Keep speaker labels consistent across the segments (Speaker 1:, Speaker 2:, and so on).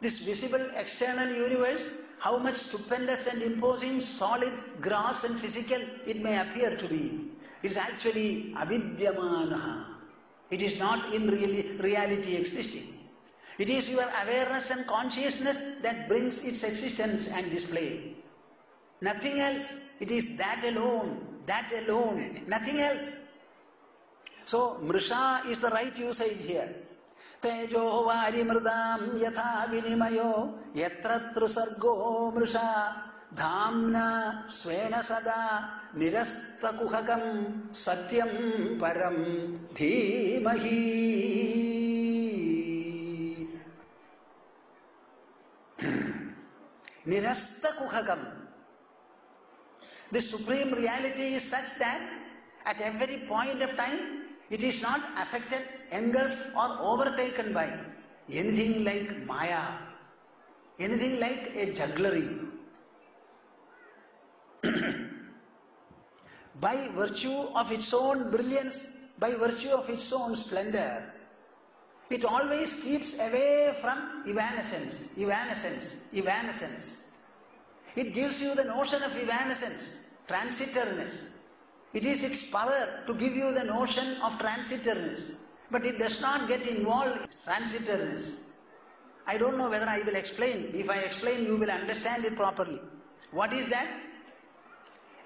Speaker 1: This visible external universe, how much stupendous and imposing, solid, gross and physical it may appear to be, is actually avidyamanaha. It is not in really, reality existing. It is your awareness and consciousness that brings its existence and display. Nothing else. It is that alone, that alone, nothing else. So, mrisha is the right usage here. तेजो वारिमृदां यथा विनिमयो यत्र त्रिसर्गो मृषा धाम्ना स्वेन सदा निरस्तकुहकं सत्यं परं धीमहि निरस्तकुहकम् The supreme reality is such that at every point of time it is not affected, engulfed, or overtaken by anything like Maya, anything like a jugglery. by virtue of its own brilliance, by virtue of its own splendor, it always keeps away from evanescence, evanescence, evanescence. It gives you the notion of evanescence, transitoriness. It is its power to give you the notion of transitoriness, but it does not get involved in transitoriness. I don't know whether I will explain. If I explain, you will understand it properly. What is that?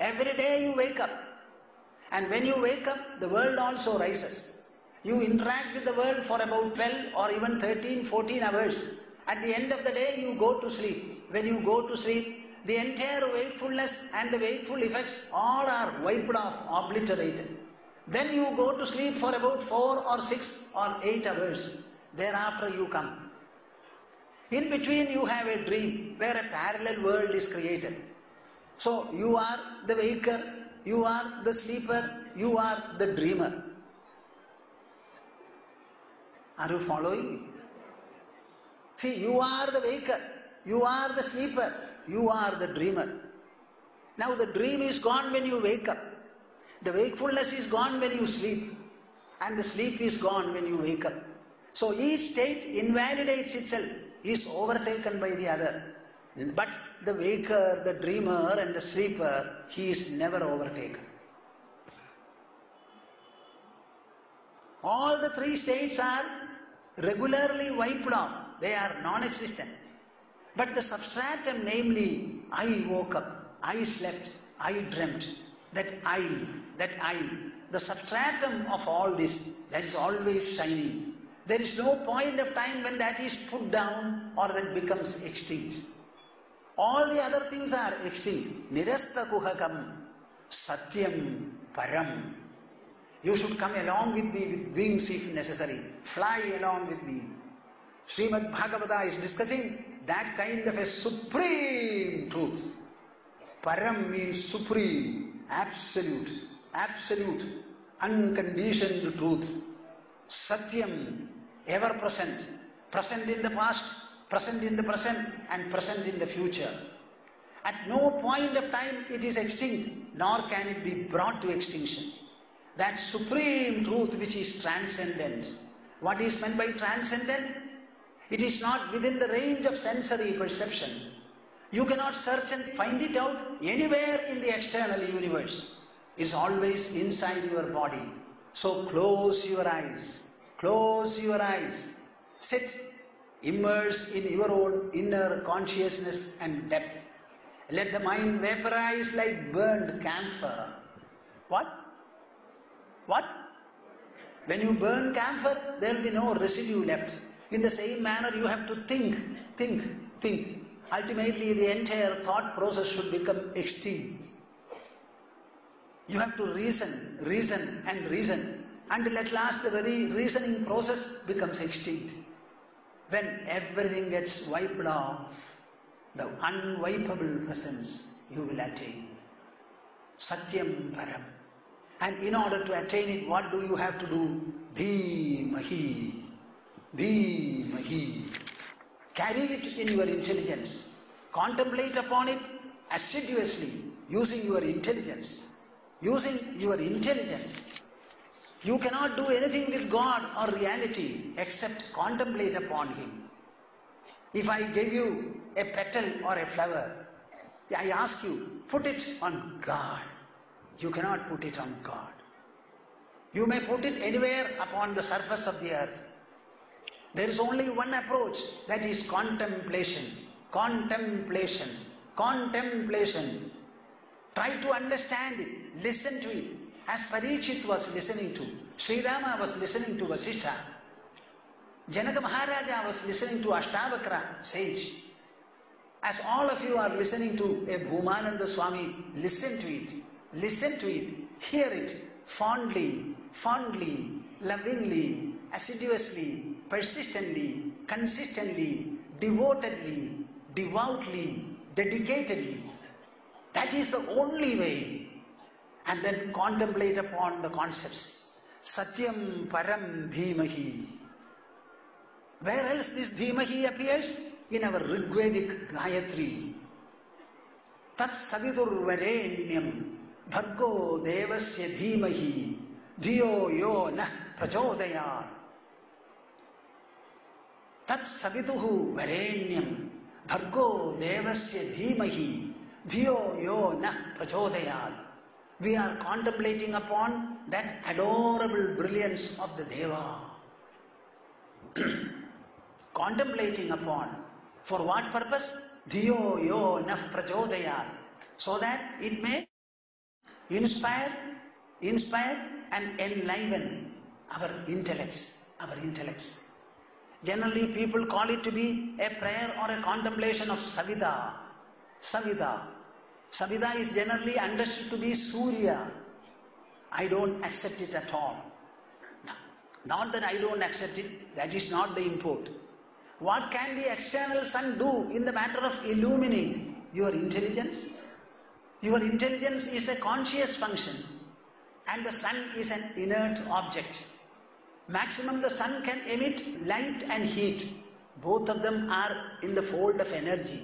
Speaker 1: Every day you wake up, and when you wake up, the world also rises. You interact with the world for about 12 or even 13, 14 hours. At the end of the day, you go to sleep. When you go to sleep, the entire wakefulness and the wakeful effects all are wiped off, obliterated. Then you go to sleep for about four or six or eight hours. Thereafter you come. In between you have a dream where a parallel world is created. So you are the waker, you are the sleeper, you are the dreamer. Are you following? See, you are the waker, you are the sleeper, you are the dreamer. Now the dream is gone when you wake up. The wakefulness is gone when you sleep. And the sleep is gone when you wake up. So each state invalidates itself, is overtaken by the other. But the waker, the dreamer, and the sleeper, he is never overtaken. All the three states are regularly wiped off, they are non existent. But the substratum, namely, I woke up, I slept, I dreamt, that I, that I, the substratum of all this, that is always shining. There is no point of time when that is put down or that becomes extinct. All the other things are extinct. Nirasta kuhakam, satyam, param. You should come along with me with wings if necessary. Fly along with me. Srimad Bhagavata is discussing that kind of a supreme truth. Param means supreme, absolute, absolute, unconditioned truth. Satyam, ever present, present in the past, present in the present, and present in the future. At no point of time it is extinct, nor can it be brought to extinction. That supreme truth which is transcendent. What is meant by transcendent? It is not within the range of sensory perception. You cannot search and find it out anywhere in the external universe. It's always inside your body. So close your eyes. Close your eyes. Sit. Immerse in your own inner consciousness and depth. Let the mind vaporize like burned camphor. What? What? When you burn camphor, there will be no residue left. In the same manner, you have to think, think, think. Ultimately, the entire thought process should become extinct. You have to reason, reason, and reason until at last the very reasoning process becomes extinct. When everything gets wiped off, the unwipeable presence you will attain. Satyam Param. And in order to attain it, what do you have to do? Dhimahi. Dhimahi. Carry it in your intelligence. Contemplate upon it assiduously using your intelligence. Using your intelligence. You cannot do anything with God or reality except contemplate upon Him. If I gave you a petal or a flower, I ask you, put it on God. You cannot put it on God. You may put it anywhere upon the surface of the earth. There is only one approach that is contemplation. Contemplation. Contemplation. Try to understand it. Listen to it. As Parikshit was listening to, Sri Rama was listening to Vasishtha. Janaka Maharaja was listening to Ashtavakra sage. As all of you are listening to a Bhoomananda Swami, listen to it. Listen to it. Hear it fondly, fondly, lovingly, assiduously, persistently, consistently, devotedly, devoutly, dedicatedly. That is the only way. And then contemplate upon the concepts. Satyam Param Dhimahi. Where else this Dhimahi appears? In our Rigvedic Gayatri. Tat Savidur Varenyam Bhargo Devasya Dhimahi Dhiyo Yo Nah Prachodayat. Tat Saviduhu Varenyam Bhargo Devasya Dhimahi Dhiyo Yo Nah Prachodayat. We are contemplating upon that adorable brilliance of the Deva. contemplating upon. For what purpose? Dhiyo yo nah prachodayat. So that it may inspire, inspire and enliven our intellects, our intellects. Generally people call it to be a prayer or a contemplation of Savida. Savida. Savida is generally understood to be Surya. I don't accept it at all. Not that I don't accept it, that is not the import. What can the external sun do in the matter of illumining your intelligence? Your intelligence is a conscious function and the sun is an inert object. Maximum the sun can emit light and heat. Both of them are in the fold of energy.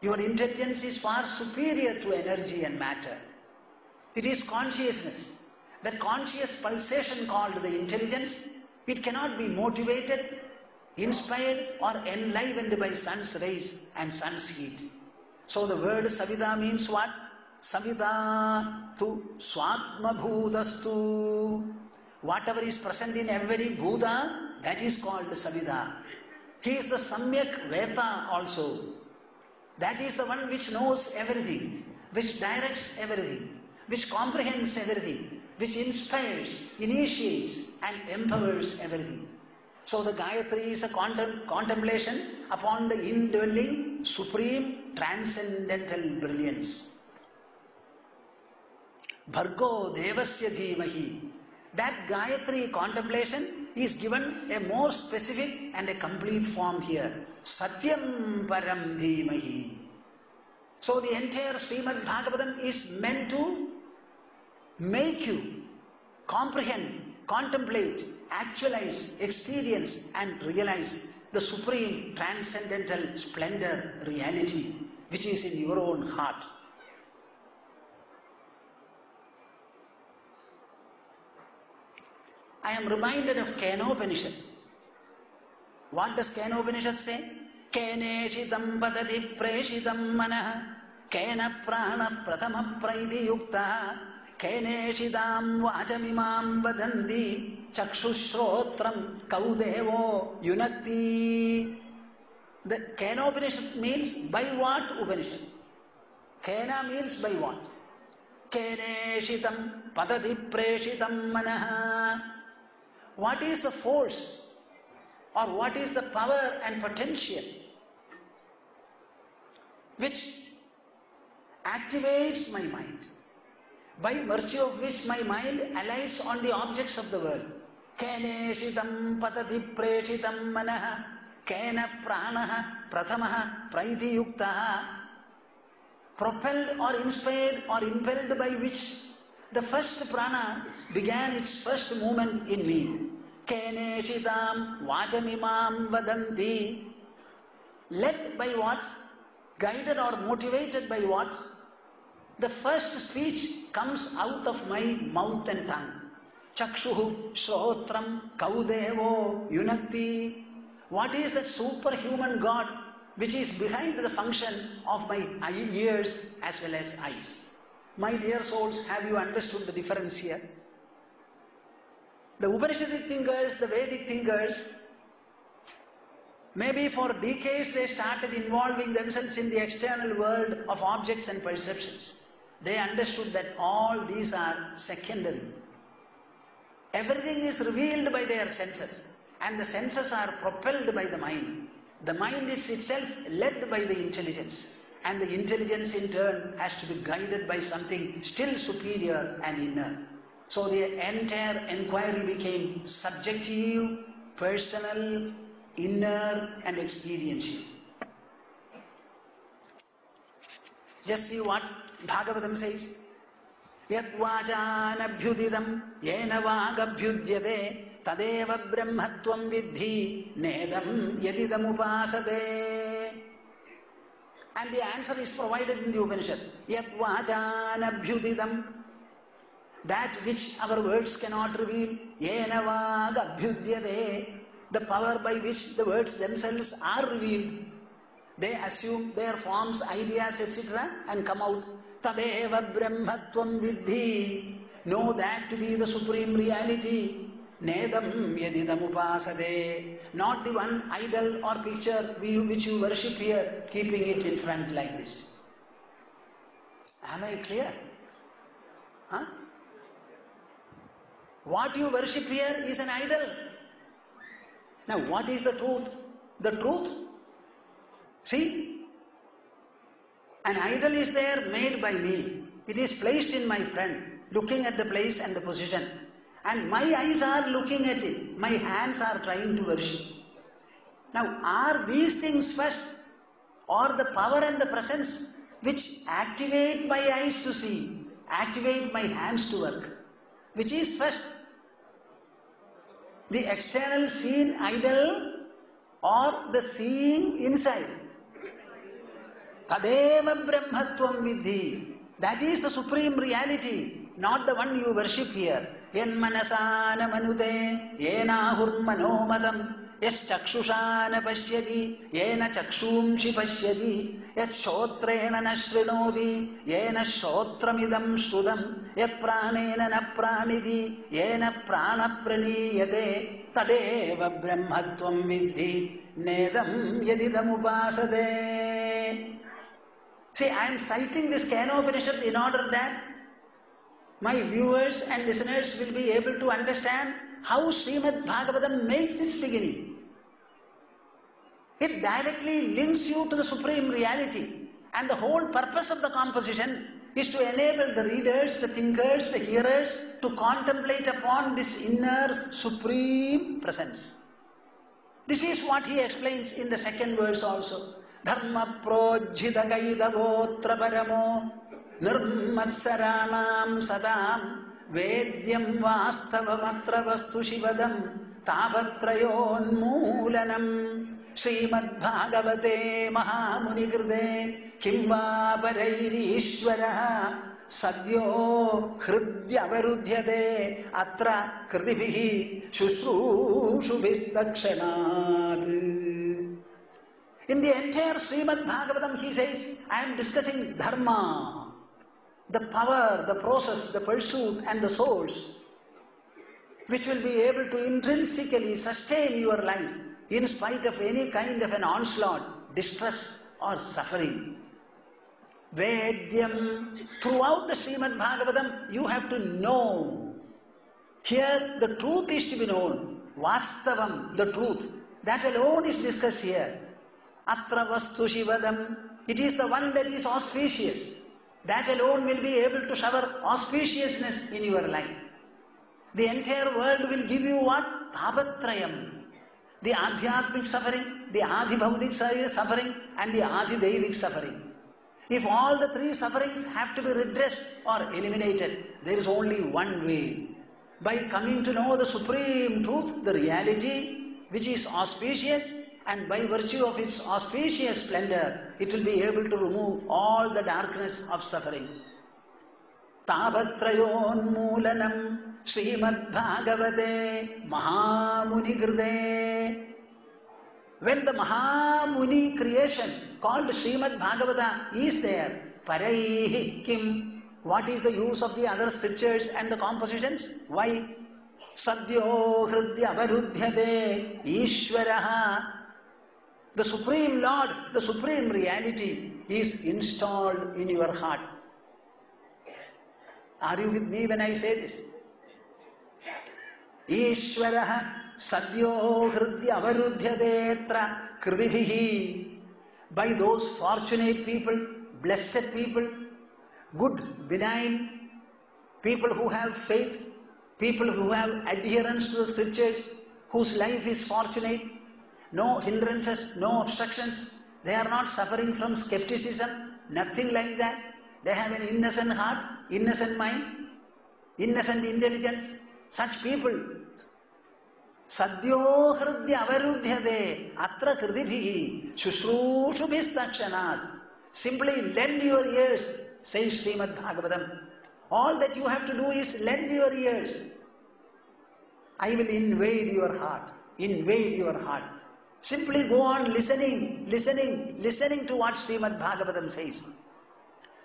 Speaker 1: Your intelligence is far superior to energy and matter. It is consciousness. That conscious pulsation called the intelligence, it cannot be motivated, inspired or enlivened by sun's rays and sun's heat. So the word Savida means what? Savida tu swatma bhudastu. Whatever is present in every Buddha, that is called Savida. He is the Samyak Veta also. That is the one which knows everything, which directs everything, which comprehends everything, which inspires, initiates, and empowers everything. So the Gayatri is a contemplation upon the indwelling, supreme, transcendental brilliance. Bhargo Devasya Dhimahi. That Gayatri contemplation is given a more specific and a complete form here. Satyam Param Dhimahi. So the entire Srimad Bhagavatam is meant to make you comprehend, contemplate, actualize, experience, and realize the supreme transcendental splendor reality which is in your own heart. I am reminded of Kenopanishad. What does Kenopanishad say? Keneshitam padati preshitam manah Kena prana prathama praiti yukta Keneshitam vajamimam vadanti Chakshushrotram kaudevo yunakti The Kenopanishad means by what Upanishad? Kena means by what? Keneshitam padati preshitam manah what is the force? Or what is the power and potential? Which activates my mind. By virtue of which my mind alights on the objects of the world. Patati preshitam manah kena pranah prathamaha praiti yuktaha propelled or inspired or impelled by which? The first prana began its first movement in me. Keneshitam vajamimam vadanti. Led by what? Guided or motivated by what? The first speech comes out of my mouth and tongue. Chakshuhu, Shrotram, Kaudevo, Yunakti. What is that superhuman God which is behind the function of my ears as well as eyes? My dear souls, have you understood the difference here? The Upanishadic thinkers, the Vedic thinkers, maybe for decades they started involving themselves in the external world of objects and perceptions. They understood that all these are secondary. Everything is revealed by their senses, and the senses are propelled by the mind. The mind is itself led by the intelligence, and the intelligence in turn has to be guided by something still superior and inner. So the entire inquiry became subjective, personal, inner, and experiential. Just see what Bhagavatam says. यद्वाचानभ्युदितं येन वागभ्युद्यते तदेव ब्रह्मत्वं विद्धि नेदं यदिदमुपासते And the answer is provided in the Upanishad. Yadvachanabhyuditam that which our words cannot reveal, the power by which the words themselves are revealed. They assume their forms, ideas, etc. and come out. Tadeva brahmatvam vidhi. Know that to be the supreme reality. Nedam yadidam upasade. Not the one idol or picture which you worship here, keeping it in front like this. Am I clear? Huh? What you worship here is an idol. Now, what is the truth? The truth, see, an idol is there made by me. It is placed in my friend, looking at the place and the position. And my eyes are looking at it. My hands are trying to worship. Now, are these things first, or the power and the presence which activate my eyes to see, activate my hands to work? Which is first? The external seen idol or the seeing inside? Tadeva Brahmatvam Vidhi. That is the supreme reality, not the one you worship here. Yen manasana manute, yenahur manomadam, yes chakshusana pashyati, yena chakshumshi pashyati, yat shotrena na shrinovi, yena shotramidam shrudam, yat pranena na pranidi, yena prana praniyate, tadeva brahmatvam vidhi, nedam yadidam upasade. See, I am citing this Kenopanishad in order that my viewers and listeners will be able to understand how Srimad Bhagavatam makes its beginning. It directly links you to the supreme reality, and the whole purpose of the composition is to enable the readers, the thinkers, the hearers to contemplate upon this inner supreme presence. This is what he explains in the second verse also. Dharma projhita kaidavotra paramo nirmatsaraణam sadam vedyam vastavamatra vastu shivadam तापत्रयोन्मूलनम् श्रीमद्भागवते महामुनिकृते किं वा परैरीश्वरः सद्यो हृद्यवरुध्यते अत्र कृतिभिः शुश्रूषुभिस्तक्षणात् entire Srimad Bhagavatam, he says, I am discussing dharma, the power, the process, the pursuit, and the source, which will be able to intrinsically sustain your life in spite of any kind of an onslaught, distress, or suffering. Vedyam, throughout the Srimad Bhagavatam, you have to know. Here, the truth is to be known. Vastavam, the truth. That alone is discussed here. Atra vastu shivadam. It is the one that is auspicious. That alone will be able to shower auspiciousness in your life. The entire world will give you what? Tapatrayam. The adhyatmic suffering, the adhibhaudik suffering, and the adhidevic suffering. If all the three sufferings have to be redressed or eliminated, there is only one way. By coming to know the supreme truth, the reality, which is auspicious, and by virtue of its auspicious splendor, it will be able to remove all the darkness of suffering. Bhagavate Mahamuni Grde. when the Mahamuni creation called Srimad Bhagavata is there, Paraihi Kim, what is the use of the other scriptures and the compositions? Why? Hridya Avarudhyate Ishvaraha. The Supreme Lord, the Supreme Reality is installed in your heart. Are you with me when I say this? Ishvaraha Sadhyo Hridya Avarudhyadetra Kridibihi. By those fortunate people, blessed people, good, benign, people who have faith, people who have adherence to the scriptures, whose life is fortunate, no hindrances, no obstructions. They are not suffering from skepticism, nothing like that. They have an innocent heart, innocent mind, innocent intelligence. Such people. Sadyohrdhi avarudhyade atra kridibhihi shushrushubhistakshanad. Simply lend your ears, says Srimad Bhagavatam. All that you have to do is lend your ears. I will invade your heart. Invade your heart. simply go on listening listening listening to what Srimad Bhagavatam says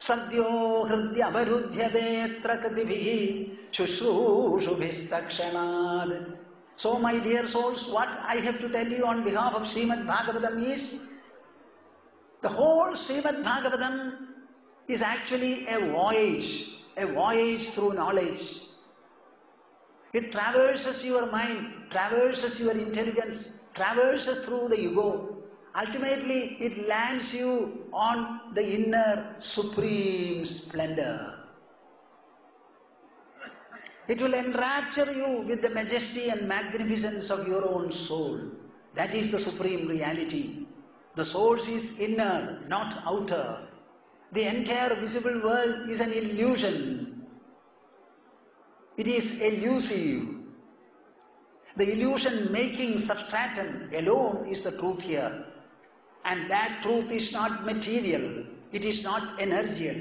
Speaker 1: सद्यो हृदय अवरुध्यते कृतिभिः शुश्रूषुभिस्तक्षणात् So, my dear souls, what I have to tell you on behalf of Srimad Bhagavatam is the whole Srimad Bhagavatam is actually a voyage, a voyage through knowledge. It traverses your mind, traverses your intelligence, traverses through the ego. Ultimately, it lands you on the inner supreme splendor. It will enrapture you with the majesty and magnificence of your own soul. That is the supreme reality. The source is inner, not outer. The entire visible world is an illusion. It is elusive. The illusion making substratum alone is the truth here. And that truth is not material, it is not energial.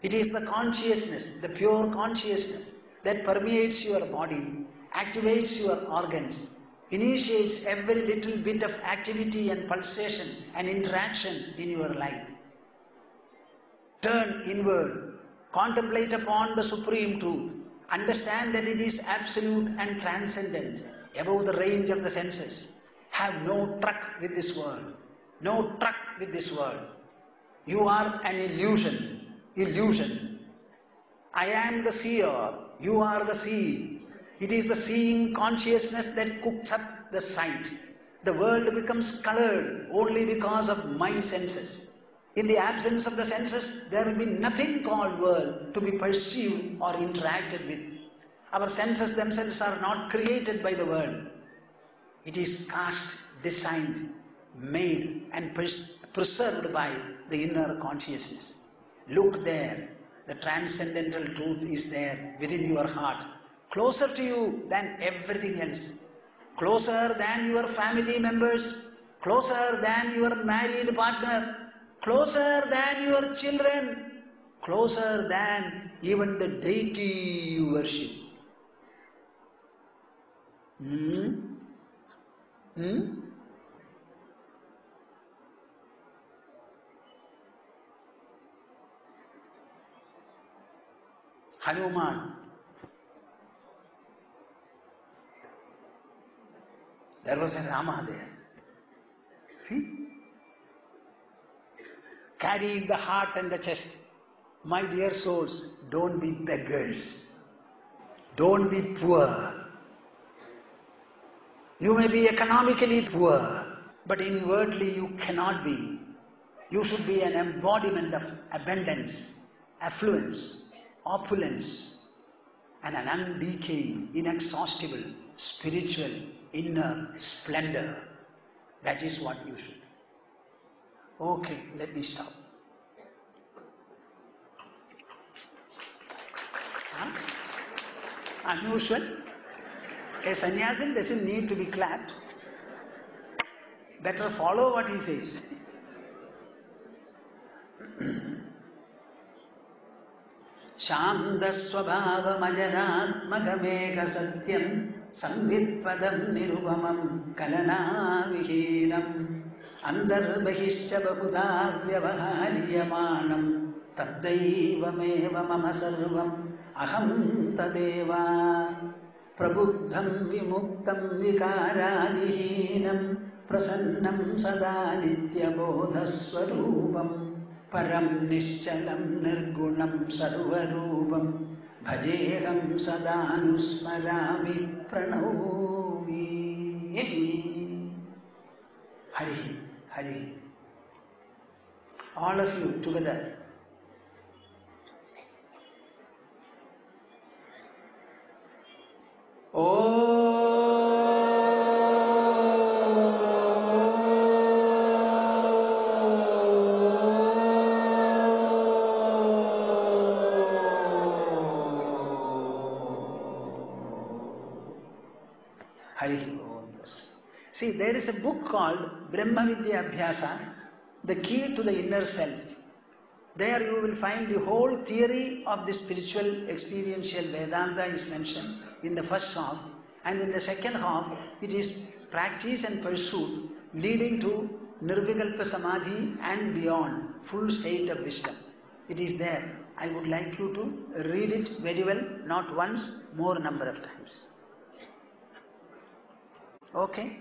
Speaker 1: It is the consciousness, the pure consciousness that permeates your body, activates your organs, initiates every little bit of activity and pulsation and interaction in your life. Turn inward, contemplate upon the supreme truth, understand that it is absolute and transcendent, above the range of the senses. Have no truck with this world, no truck with this world. You are an illusion, illusion. I am the seer, you are the seed. It is the seeing consciousness that cooks up the sight. The world becomes colored only because of my senses. In the absence of the senses, there will be nothing called world to be perceived or interacted with. Our senses themselves are not created by the world. It is cast, designed, made, and pres- preserved by the inner consciousness. Look there, the transcendental truth is there within your heart, closer to you than everything else, closer than your family members, closer than your married partner, closer than your children, closer than even the deity you worship. Hmm? Hmm? Hanuman. There was a Rama there. See? Carrying the heart and the chest. My dear souls, don't be beggars. Don't be poor. You may be economically poor, but inwardly you cannot be. You should be an embodiment of abundance, affluence, opulence, and an undecaying, inexhaustible, spiritual, inner splendor. That is what you should. Okay, let me stop. Huh? Unusual. A sannyasin doesn't need to be clapped. Better follow what he says. शान्तस्वभावमजरात्मकमेकसत्यम् संवित्पदं निरुपमं कलनाविहीनम् अन्तर्बहिश्च बहुधा व्यवहार्यमाणं तद्दैवमेव मम सर्वम् अहं तदेव പ്രബുദ്ധം വിമുക്തം വികാരാദിഹീനം പ്രസന്നം സദാ നിത്യബോധസ്വരൂപം. പരം നിശ്ചലം നിർഗുണം സർവരൂപം. ഭജേഹം സദാനുസ്മരാമി പ്രണോമി Hari Hari. All of you together Oh. Om. See, there is a book called Brahma Vidya Abhyasa, The Key to the Inner Self. There you will find the whole theory of the spiritual experiential Vedanta is mentioned in the first half, and in the second half, it is practice and pursuit leading to Nirvikalpa Samadhi and beyond, full state of wisdom. It is there. I would like you to read it very well, not once, more number of times. Okay?